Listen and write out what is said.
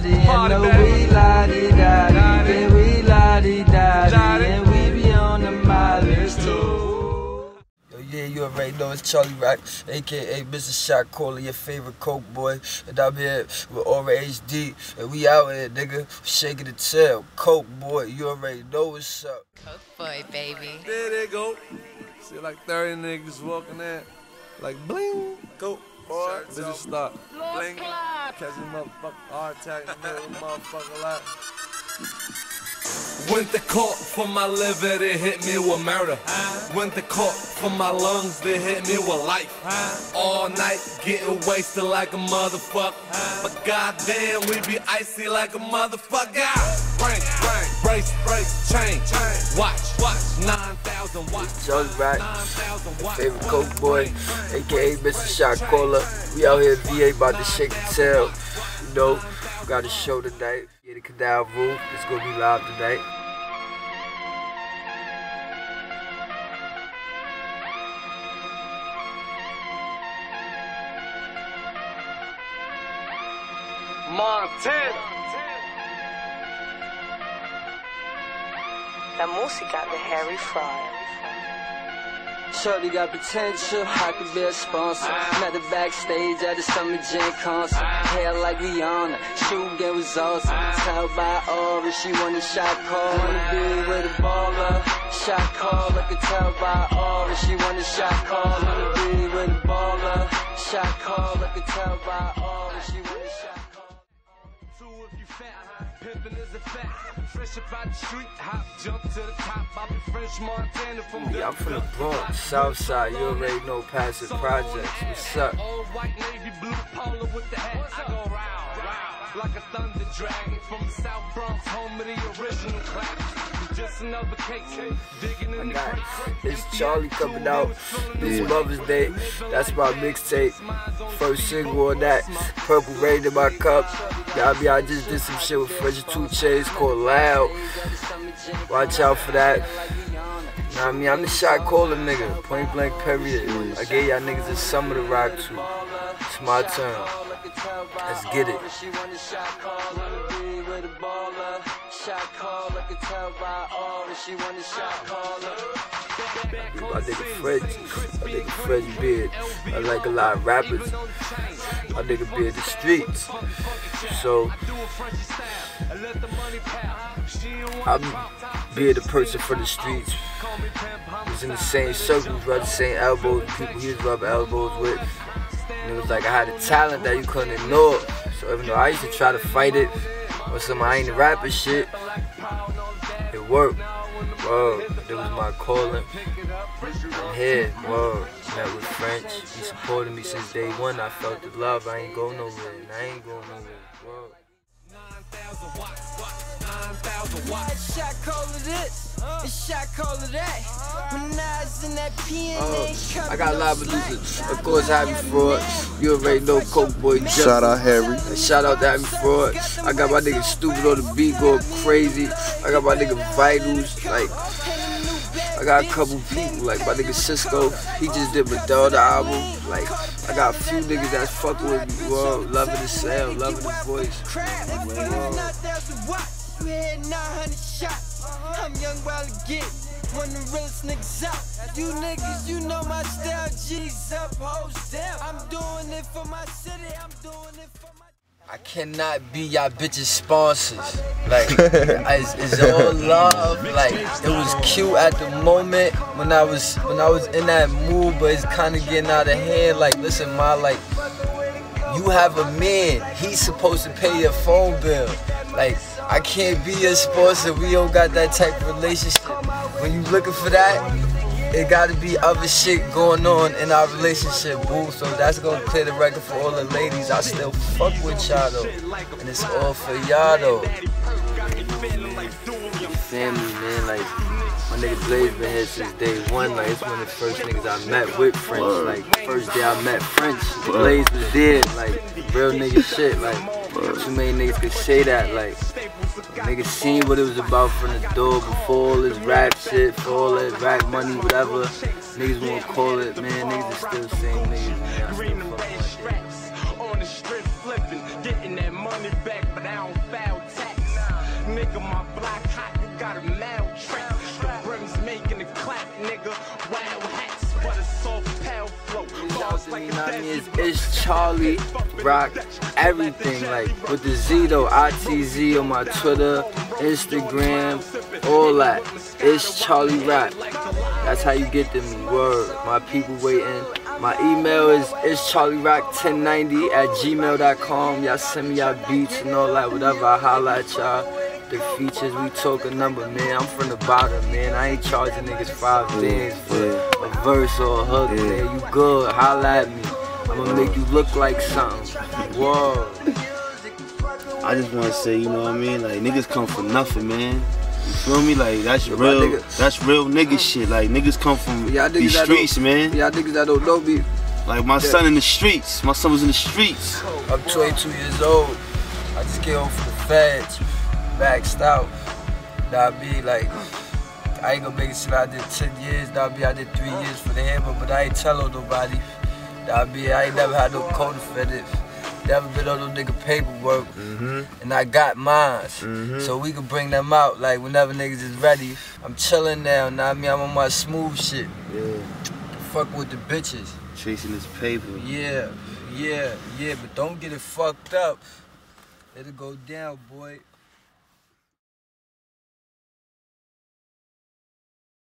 party, and the we la di da di, we la di da di, and we be on the mileage too. Yo, oh, yeah, you already know it's Charlie Rock, aka Mr. Shot Caller, your favorite Coke boy. And I'm here with Aura HD, and we out here, nigga, shaking the tail. Coke boy, you already know what's up. Coke boy, baby. There they go. See like 30 niggas walking in. Like bling. Go. Boy, bitches stop. Bling. Catch a motherfucker heart attack in the middle of the motherfucker lot. Went to court for my liver, they hit me with murder. Went to court for my lungs, they hit me with life. All night getting wasted like a motherfucker. But goddamn, we be icy like a motherfucker. Brain, brain, brace, brace, chain, chain. Watch, watch, 9,000 watch. Charlie Rock, 9,000 watch. favorite Coke boy, aka Mr. Shot Caller. We out here VA about to shake the tail. You know, got a show tonight. Yeah, the Canal Roof. It's gonna be live tonight. Montana. La música de Harry Fraud. Shorty got potential, I could be a sponsor. Met her backstage at the Summer Jam concert. Hair like Rihanna, shoe game was awesome. Tell by Aura, she want a shot call. Wanna be with a baller. Shot call, I could tell by Aura, she want a shot call. Wanna be with a baller. Shot call, I could tell by Aura, she want a shot call. Pimpin' is a fact. Fresh up out the street, hop, jump to the top. I be French Montana from Yeah, I'm from the Bronx, Southside. You already know Passive Projects. What's up? Old white navy blue polo with the hat. I go round, round like a thunder dragon from the South Bronx, home of the original class. Just another case, digging in I the got crates. it's Charlie coming out this Mother's Day. That's my mixtape. First single on that. Purple Rain in my cup. Y'all be I just did some shit with Fresh Two Chains called Loud. Watch out for that. I mean? I'm the shot caller nigga. Point blank period. I gave y'all niggas a summer to rock to. It's my turn. Let's get it. she My nigga Fred, my nigga Fred Beard. I like a lot of rappers. My nigga be in the streets. So I'm being the person for the streets. Was in the same circles, rubbed the same elbows, people he was rubbing elbows with. And it was like I had a talent that you couldn't ignore. So even though I used to try to fight it or some I ain't rapping shit, it worked. Whoa, it was my calling. I'm here, whoa. Met with French. He supported me since day one. I felt the love. I ain't going nowhere. I ain't going nowhere. Whoa. 9,000 watts, watts, 9,000 watts. Shot call of this, a shot call of that. When I was in that PNA Uh, I got a lot of producers. Of course, Harry Fraud. You already know Coke Boy Justin. Shout out Harry. Shout out to Harry Fraud. I got my nigga Stupid on the beat going crazy. I got my nigga Vitals. Like, I got a couple people. Like, my nigga Cisco. He just did Madonna album. Like, I got a few niggas that's fucking with me. Whoa, loving the sound, loving the voice. Crab, we had 9,000 watts, we had 900 shots. I'm young while again, one of the realest niggas out. You niggas, you know my style, G's up, hoes down. I'm doing it for my city, I'm doing it for my. I cannot be y'all bitches sponsors. Like, it's, it's all love. Like, it was cute at the moment when I was when I was in that mood, but it's kind of getting out of hand. Like, listen, my like, you have a man. He's supposed to pay your phone bill. Like, I can't be your sponsor. We don't got that type of relationship. When you looking for that, it gotta be other shit going on in our relationship, boo. So that's gonna clear the record for all the ladies. I still fuck with y'all though. And it's all for y'all though. Family, man, like my nigga Blaze been here since day one. Like it's one of the first niggas I met with French. Like first day I met French, Blaze was there. Like real nigga shit. Like too many niggas could say that. Like niggas seen what it was about from the door before all this rap shit, for all that rap money, whatever. Niggas wanna call it, man. Niggas is still same niggas, man. I still fuck my shit. On the strip flipping, getting that money back, but I don't tax. Nigga, my block hot, you got a maltrack. The brims making the clap, nigga. Wild hats, but a soft pal flow. Balls like a You know what I mean? desert It's, it's Charlie Rock everything like with the Z though, ITZ on my Twitter, Instagram, all that. It's Charlie Rock. That's how you get me. Word. My people waiting. My email is it's charlierock1090 at gmail.com. Y'all send me y'all beats and all that, whatever. I holla at y'all. The features, we talk a number, man. I'm from the bottom, man. I ain't charging niggas five bands for a verse or a hook, man. You good, holla at me. I'm gonna make you look like something. Whoa. I just want to say, you know what I mean? Like niggas come for nothing, man. You feel me? Like that's Yeah, real. That's real nigga shit. Like niggas come from Y'all niggas these streets, man. Y'all niggas that don't know me, Like my son in the streets. My son was in the streets. I'm 22 years old. I just came home from the feds, maxed out. That be like, I ain't gonna make it till I did 10 years. That be I did three years for the hammer, but I ain't tell on nobody. That be I ain't never had no code defendant. Never been on no nigga paperwork, mm-hmm. and I got mines, mm-hmm. so we can bring them out like whenever niggas is ready. I'm chilling now, now I mean I'm on my smooth shit. Yeah. Fuck with the bitches. Chasing this paper. Yeah, yeah, yeah, but don't get it fucked up. It'll go down, boy.